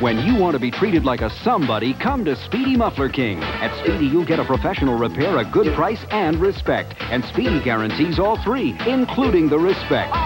When you want to be treated like a somebody, come to Speedy Muffler King. At Speedy, you'll get a professional repair, a good price, and respect. And Speedy guarantees all three, including the respect.